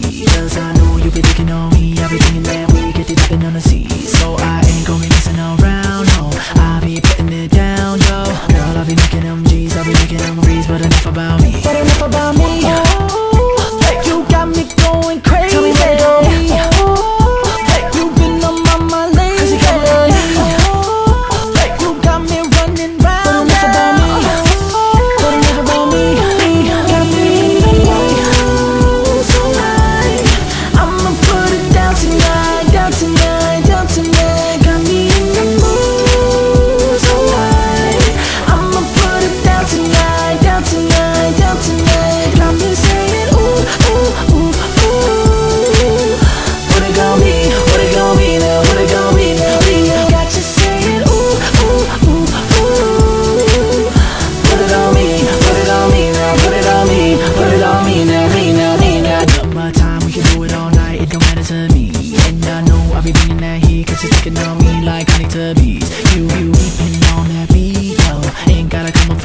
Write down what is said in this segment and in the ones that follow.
Cause I know you be looking on me. Everything in that we get it up and on the sea. So I ain't gonna be around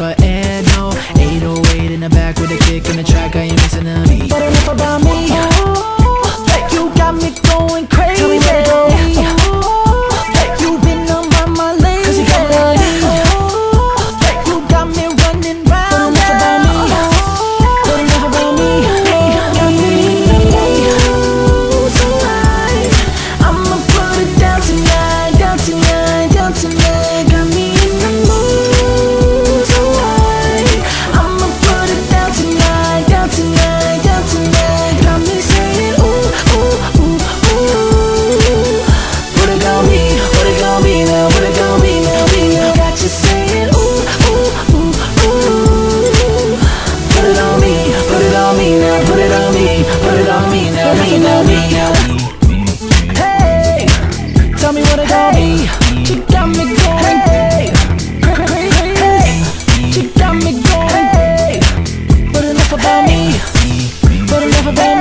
But and no 808 in the back with a kick in the track. I am never been